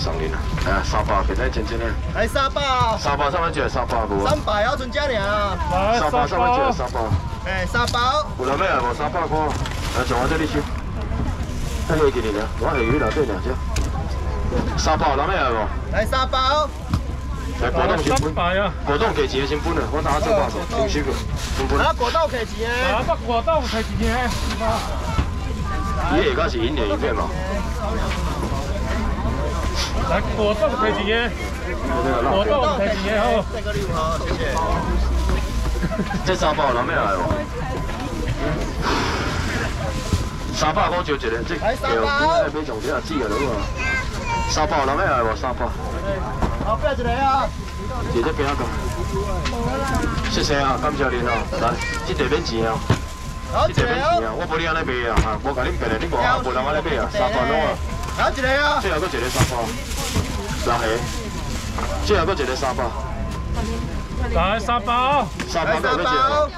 送你啦。哎呀，三百，给咱钱钱嘞。来三百。三百上面就三百无。三百要存这尔。三百上面就三百。哎，三百。有人要来无？三百块。来，从我这里收。太客气了，我系鱼两对两只。三百，人要来无？来三百。来果冻先分。果冻给钱先分了，我打做八十，先收个，先分。啊，果冻给钱。啊，不果冻给钱。伊下个是一年一片嘛。来果冻给钱。果冻给钱好。这个礼物好，谢谢。这三包人要来无？三百五就一个，这来三百。买上这啊，几个人啊？三百人要来无？三百。好，不要一个啊。姐姐边啊个。谢谢啊，感谢您啊，来，这地免钱啊。好，一个啊。我无你安尼卖啊，哈，我甲恁平的，恁无啊，无人安尼卖啊，三百拢啊。好，一个啊。最后搁一个三百，六个。最后搁一个三百。来三百。三百够要一个。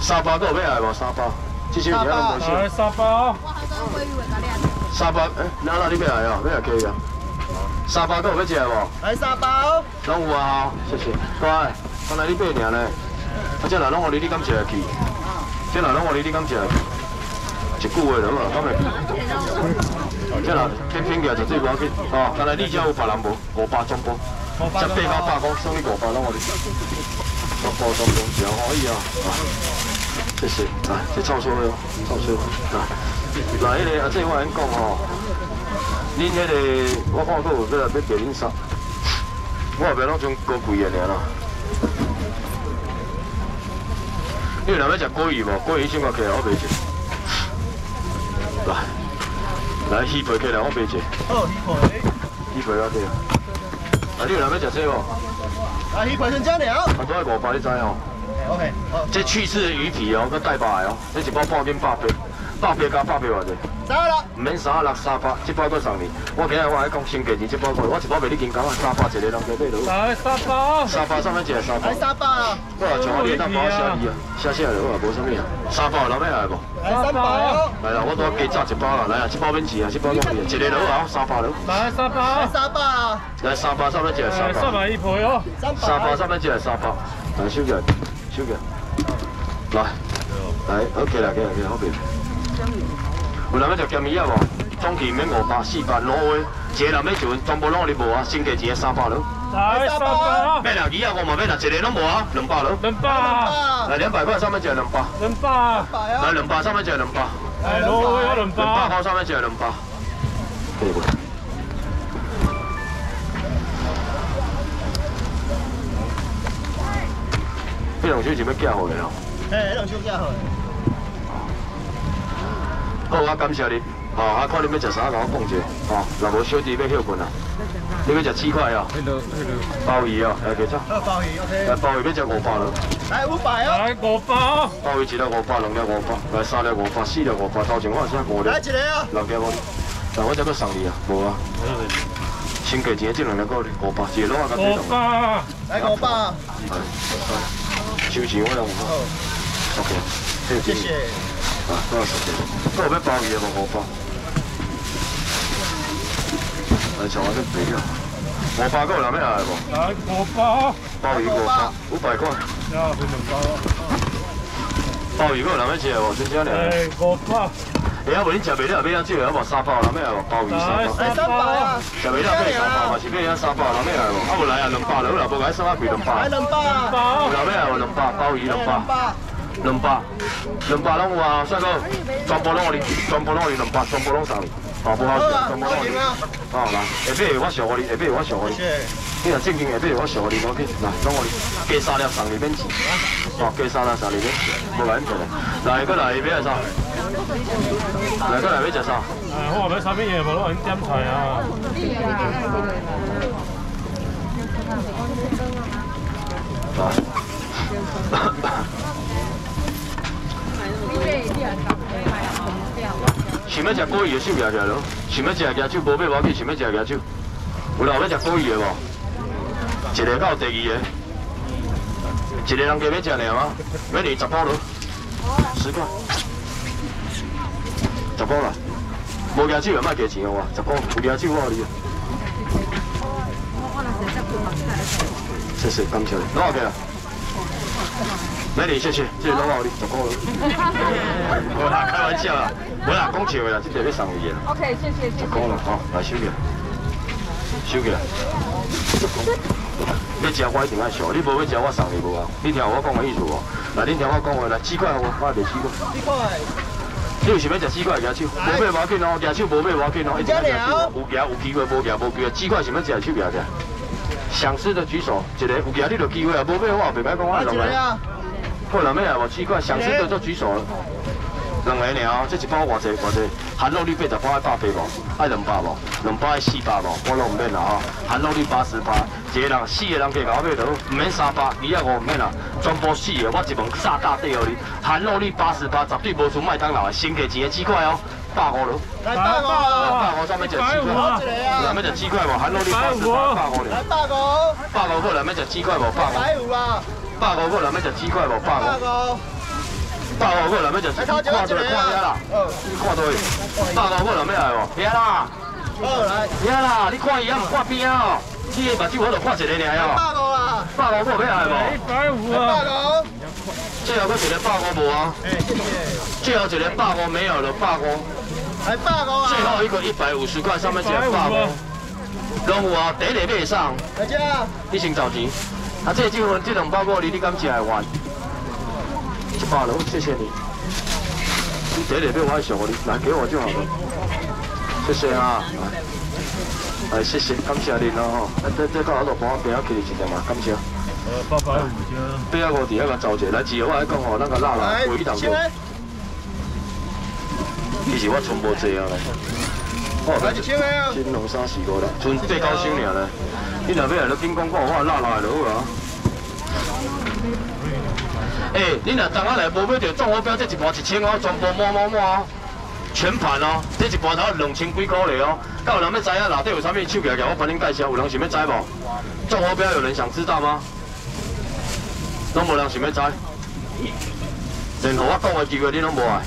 三百够要来无？三百。这些钱拢无少。来三百。三百，哎，哪哪你要来哦？要来可以啊。三百够要食无？来三包。拢有啊，谢谢。乖，刚才你买尔呢？啊，这来拢互你，你敢食得起？这来拢互你，你敢食得起？一句话了嘛，敢会？这人偏偏个就最无要紧。哦，刚才你遮有别人无？五百中波，这八九百公送你五百拢互你。中波中波，真可以啊！啊谢谢，来，这臭臭哟，臭臭。来，迄个啊，这我先讲吼，恁迄个我看过有要来要给恁杀，我后边拢种高贵的尔啦。你若要食鲑鱼无？鲑鱼先我起来，我卖一来，来鱼皮起来，我卖一好，鱼皮。鱼皮我起啊。你有来要食这无？啊，鱼皮成这了。啊，都系五百，你知哦？OK，好。这去世的鱼皮哦，佮带白哦，这一包半斤八百。百八加百八偌济，三了，唔免三六三百，这包搁送你。我今日我喺讲先价钱，这包过，我一包卖你斤讲啊，三百一个人家买落。来三百，三百上面一个三百。来三百啊！我啊从我你当包写字啊，写写了我啊无啥物啊。三百老咩来无？来三百哦。来啦，我都加炸一包啦，来啊，这包免钱啊，这包免钱，一个人啊，三百了。来三百，来三百啊！来三百上面一个三百。三百一倍哦。三百上面一个三百，来收起来，收起来。来，来，OK 啦，给啦，给啦，好边。有人要食咸鱼啊无？总期免五百、四百、两位，一个人要就全部拢你无啊，先价钱三百了。来三百。买两鱼啊，我嘛买两，一个拢无啊，两百了。两百。来两百块上面一个两百。两百。来两百上面一个两百。来两位有两百。两百块上面一个两百。可以不？这两手是要寄回来哦。哎，两手寄回来。好，我感谢你。哦，啊，看你要食啥，甲我讲者。哦，若无小弟要休困啊。你要食七块哦。鲍鱼哦，来几只？鲍鱼，OK。来鲍鱼要食五百了。来五百哦。来五百。鲍鱼一粒五百，两粒五百，来三粒五百，四粒五百，头前我先五粒。来一个啊。六粒我。但我这个送你啊，无啊。先给钱，这两粒够五百，一个拢啊，五百。来五百。来，收钱我两五百。OK，谢谢。啊，多少钱？都有要鲍鱼的无？五百。来，像我这肥了。五百个有人要来无？来，五百。鲍鱼五百，五百块。要分两包。鲍鱼个有人要吃无？真正俩。哎，五百。哎呀，无恁食袂了，买两只有无？三百人要来无？鲍鱼三百。来三百啊！食袂了买三百嘛？是买两三百人要来无？啊，无来啊，两百了，有无？来三百贵两百。来两百。有人两百，两百。拢有啊，帅哥，全部拢我哩，全部拢我哩两百，全部拢送你，好不好？全部拢我哩。好啦，下尾我上我哩，下尾我上我哩。你若正经下尾我上我哩，OK，来，拢我哩，加三粒送你免钱，哦，加三粒送你免钱，无问题。来，过来要来啥？来，过来要食啥？哎，我话要啥物嘢，无拢点菜啊。来。想要食高鱼的手举起来咯，想要食举手，无买我去，想要食举手。有人要食高鱼的无？一个到第二个，一个人加要食两吗？要二十包咯，十块，十包啦。无举手也卖加钱哦，十包，有举手我你。谢谢，感谢你，拢美女，谢谢，这个拢好你，十块了。无啦，开玩笑啦，无啦，讲笑的啦，这个要送你的。OK，谢谢谢谢。十块了，好，来收起来，收起来。要食我一定爱笑，你无要食我送你无啊？你听我讲的意思无？来，你听我讲话，来鸡块我我也袂试过。这块你有想要食鸡块，举手，无买无要紧哦，举手无买无要紧哦，一直举手，有举有机会，无举无机会，鸡块想要食手举起来。想吃的举手，一个有举你就机会啊，无买我也袂歹讲我来两个。几个啊？好了没啊？无鸡块，想吃的就举手。两个尔哦，这一包偌济偌济，含肉率八十八，爱百八无？爱两百无？两百四百无？我拢唔免啦吼，含肉率八十八，一个人四个人加搞买到，唔免三百，二啊五唔免啦，全部四个，我一问炸大底互你，含肉率八十八，绝对无输麦当劳的新价钱的鸡块哦，百五了。来八个啊！百五上面食鸡块，来面食鸡块无？含肉率八十八，百五了。来八个，百五个来面食鸡块无？百五。百五啦，百五个来面食鸡块无？百五。八个，百五个来面食鸡块，看到看遐啦。二你看到伊，百五个人要来无？遐啦，二来，遐啦，你看伊啊，唔看边啊哦？你的目睭我就看一个尔哦。八五啦，百五个要来无？一百五八啊！个，最后佫一个百五无啊？哎谢谢，最后一个百五没有了，百五。来八个最啊，后一个一百五十块，上面写百五。拢有啊，第一个买上，大家，你先找钱。啊，这这份这两包我你你敢食会完？一百了，谢谢你。你第一个买我上我你，来给我就好了。谢谢啊。哎，谢谢，感谢你哦吼。啊，这这到老我边仔起一点嘛，感谢。呃，八百五加。边仔五伫遐个找者，来只我来讲吼，咱个辣辣来回一档千，其实我剩无济啊咧。我来一千个啊，金龙三四五咧，剩八九箱尔咧。你若要来，就紧讲讲，我辣辣的就好啊。诶、你若当下来无买着中好标，这一盘一千哦，全部满满满哦，全盘哦，这一盘头两千几块咧哦。敢有人要知影内底有啥物手起来，我帮恁介绍，有人想要知无？中好标有人想知道吗？拢无人想要知，任何我讲的机会你拢无爱。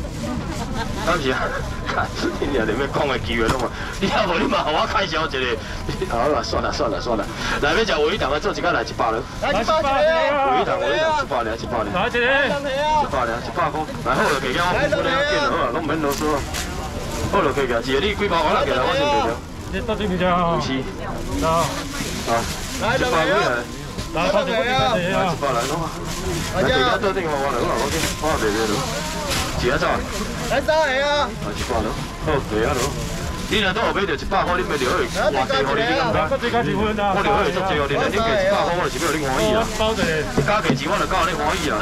敢是啊？你连连要讲的机会拢无，你要无你嘛，互我介绍一个。好啦，算了算了算了，来要食唯一档的做一个来一百了，来一百个啊，唯一档唯一档一百了一百了。来一个，两个啊一，百两，一百块，来好就加减，我不能见好啊，拢唔免啰嗦。好就加减，一个你几包我来加来，我先加了。你到这边就好。是，好，啊，来两一百几个啊，来，来，到这边就来这样一。百来拢啊。来加减做电话我来，我来我给，我来卖了。一下走，啊来三个啊，一百了，好卖啊了。你若都有买着一百块，你咪着去，偌济互你你感觉？到这边结婚啊！我着去足济互你，你加一百块，我就是要你欢喜啊。包着嘞。加价钱我就教你欢喜啊。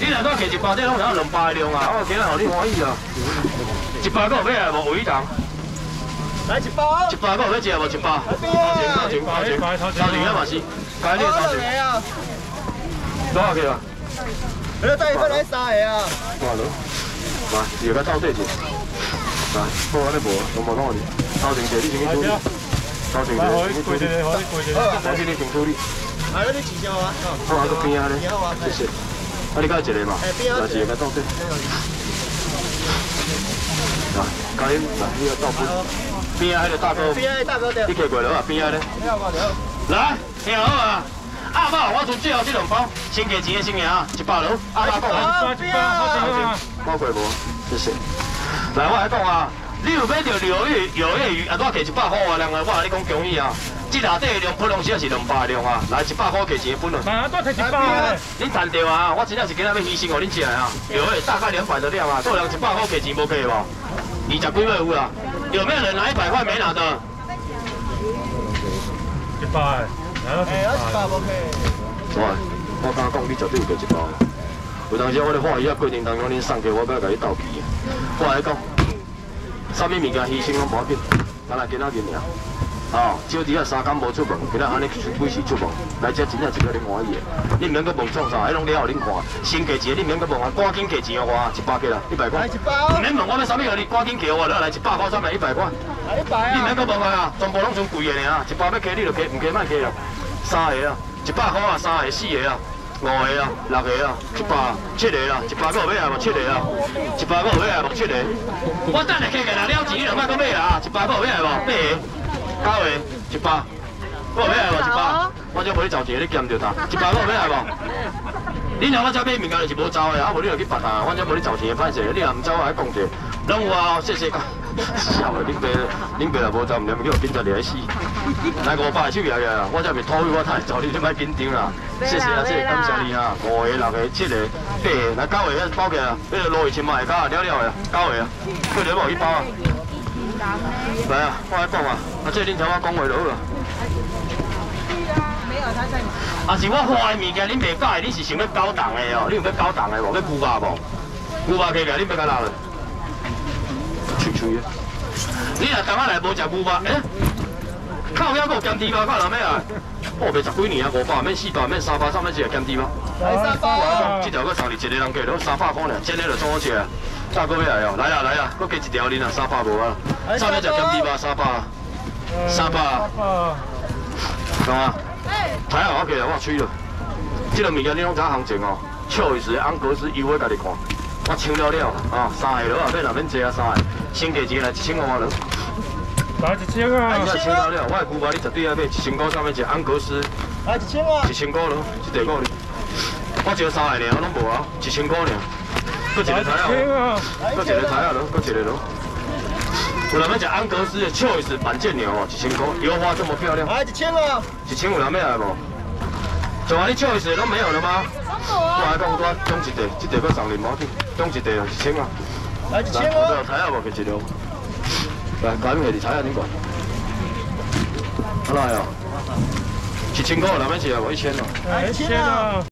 你若多加一百，这拢有两百的量啊，我今日互你欢喜啊。一百个后尾也无？有一档。来一包一，百个有要食无？一百。头前头前头前头前遐嘛是，该你的头前，两个啊，多少去啊？来再一份来三个啊，哇咯，来，又甲斗底者，来，好安尼无，拢无弄你，头前者你先去处理，头前者来，先去处理可以跪着，嘞，可以跪着嘞。我给你先处理，来了你几箱啊？好啊，个边啊咧，谢谢。啊，你甲一个嘛，来是又甲斗底，来，加你来，你要倒杯，边啊迄个大哥，边大哥的你，摕过来啊，边啊咧。你好，你好。来，听好啊！阿爸，我出最后这两包，先给钱的先赢啊，一百楼。阿爸讲啊，八八，好几啊！包过无？谢谢。来，我来讲啊，你有买着柳叶柳叶鱼，啊，我给一百块啊，两个我跟你讲恭喜啊！这内底的量不拢是是两百的量啊，来一百块给钱的本了。来，多摕一赚到啊！我真正是今仔要牺牲互恁吃的啊！柳叶大概两百的量啊，做人一百块给钱无给无？二十几位有啦，有没有人拿一百块没拿的？一百，哎，要一一百。包 OK。喂，我讲，你绝对有给一包。有当时我咧欢喜啊，过程当中恁送给我，要甲你斗气。我来讲，啥物物件牺牲拢无要紧，咱来今仔日尔。哦，少伫啊三工无出门，今仔安尼几时出门？来遮真正是叫恁欢喜的。你毋免搁问创啥，迄拢了互恁看。先加钱，你毋免搁问啊，赶紧加钱互我，一百给啦，一百块。来一包毋免问我要啥物，互你赶紧给我，来来一百块，上面一百块。来一百你免啊，搁问啊，全部拢剩贵的尔，一百要加你就加，唔加莫加啦。三个啊，一百块啊，三个、四个啊，五个啊，六个啊，一百七个啊，一百个有买啊无？七个啊，一百个有买啊无？七个。我等下加个来了钱，你就莫搁买啊，一百个有买啊无？八个，九个，一百，我有要来无一百？我才无你找钱，你兼着他，一百我有要来无？你若我遮买物件就是无走的，啊无你就去别啊，我才无你找钱的歹势，你若 唔走我还讲者，拢有啊，谢谢。笑的，恁爸，恁爸若无走，唔连叫我变作来死。来五百手摇摇啦，我这边土位我太走，你就莫紧张啦。谢谢啊，谢谢感谢你啊，五个、六个、七个、八个，来九个啊，包起来，那个罗一千万个了了的，九个啊，过来无去包啊。来啊，我来讲啊，啊这恁听我讲话就好了。啊是我花的物件，恁袂改，你是想要高档的哦？你有要高档的无？要牛肉无？牛肉起来，恁要干哪了？吹吹的。你若今仔来无食牛肉，诶？靠遐个咸猪肉，靠哪咩啊？我卖十几年啊，五百免四百免三百，上面一个兼职吗。来三包啊！这条搁送你一个人价，都三百块呢，真的就送我吃啊！大哥要来哦，来啊来啊，搁加一条恁啊，三百无啊？上面一咸猪肉三百，三百，懂吗？睇下我起来，我吹了。这个物件你拢知行情哦，笑意思，安格斯优惠家己看。我抢了了，啊，三个了啊，免啊免坐啊，三个，先价钱来一千五了。来一千啊！一千啊了，我的牛排你绝对要买一千块，上面一安格斯，来一千啊！一千块咯，一地个哩。我只三个尔，我拢无啊，一千块尔。搁一个台啊，搁一个台啊咯，搁一个咯。有人要食安格斯的 choice 板腱牛哦，一千块，油花这么漂亮。来一千啊！一千有人要来无？像安尼 choice 都没有了吗？我来讲，我中一地，这地搁送你毛巾，中一地哦，一千啊。来一千来，我啊！台啊无给一条。来，赶紧下台啊，你管。好来哦，几千个，两百几啊？我？一千哦。一千哦！